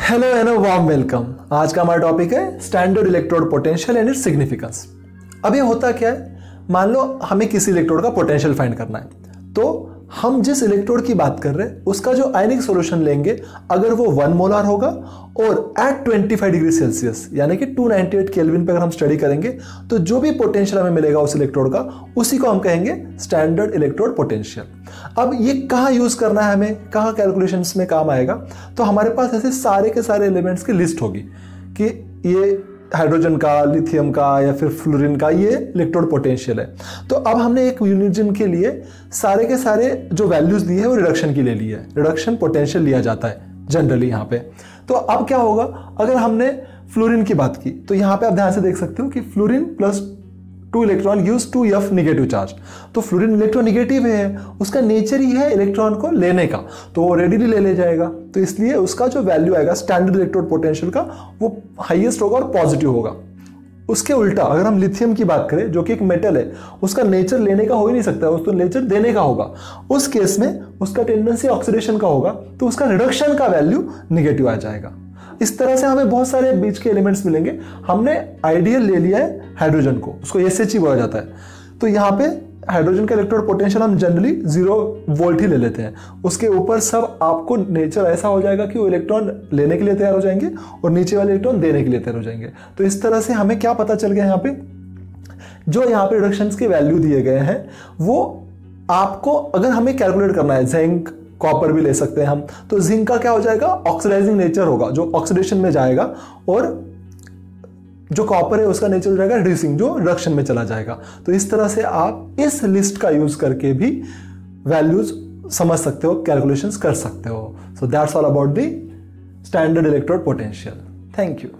Hello and warm welcome आज का हमारा टॉपिक है standard electrode potential and its significance अब ये होता क्या है? मान लो हमें किसी इलेक्ट्रोड का पोटेंशियल फाइंड करना है तो हम जिस इलेक्ट्रोड की बात कर रहे हैं, उसका जो आयनिक सॉल्यूशन लेंगे, अगर वो वन मोलार होगा और एट 25 डिग्री सेल्सियस यानी कि 298 केल्विन पर अगर हम स्टडी करेंगे तो जो भी पोटेंशियल हमें मिलेगा उस इलेक्ट्रोड का, उसी को हम कहेंगे स्टैंडर्ड इलेक्ट्रोड पोटेंशियल अब ये कहाँ यूज़ करना है हमें, कहाँ कैलकुलेशंस में काम आएगा? तो हमारे पास ऐसे सारे के सारे एलिमेंट्स की लिस्ट होगी कि ये हाइड्रोजन का, लिथियम का या फिर फ्लोरिन का ये इलेक्ट्रोड पोटेंशियल है। तो अब हमने एक यूनिजन के लिए सारे के सारे जो वैल्यूज़ दिए हैं, वो रिडक्शन की ले लिए है। रिडक्शन पोटेंशियल लिया जाता है जनरली यहाँ पे। तो अब क्या होगा? अगर हमने फ्लोरिन की बात की तो यहाँ पे आप ध्यान से देख सकते हो कि fluorine plus two electron use to F negative charge. तो फ्लोरिन इलेक्ट्रोनिगेटिव है, उसका नेचर ही है इलेक्ट्रॉन को लेने का तो वो रेडिली ले ले जाएगा। तो इसलिए उसका जो वैल्यू आएगा स्टैंडर्ड इलेक्ट्रोड पोटेंशियल का, वो हाइएस्ट होगा और पॉजिटिव होगा। उसके उल्टा, अगर हम लिथियम की बात करें, जो कि एक मेटल है, उसका नेचर लेने का हो ही नहीं सकता, उसको नेचर देने का होगा। उस केस में उसका टेंडेंसी ऑक्सीडेशन का होगा तो उसका रिडक्शन का वैल्यू निगेटिव आ जाएगा। इस तरह से हमें बहुत सारे बीच के एलिमेंट्स मिलेंगे। हमने आइडियल ले लिया है हाइड्रोजन को, उसको एस एच ही बोला जाता है। तो यहाँ पे हाइड्रोजन का इलेक्ट्रोड पोटेंशियल हम जनरली ज़ीरो वोल्ट ही ले लेते हैं। उसके ऊपर सब आपको नेचर ऐसा हो जाएगा कि वो इलेक्ट्रॉन लेने के लिए तैयार हो जाएँगे और नीचे वाले इलेक्ट्रॉन देने के लिए तैयार हो जाएँगे। तो इस तरह से हमें क्या पता चल गया यहाँ पे? जो यहाँ पे रिडक्शन के वैल्यू दिए गए हैं, वो आपको अगर हमें कैलकुलेट करना है जिंक कॉपर भी ले सकते हैं हम। तो जिंक का क्या हो जाएगा? ऑक्सीडाइजिंग नेचर होगा, जो ऑक्सीडेशन में जाएगा और जो कॉपर है, उसका नेचर हो जाएगा रिड्यूसिंग जो रिडक्शन में चला जाएगा। तो इस तरह से आप इस लिस्ट का यूज़ करके भी वैल्यूज़ समझ सकते हो कैलकुलेशंस कर सकते हो। So that's all about the standard electrode potential thank you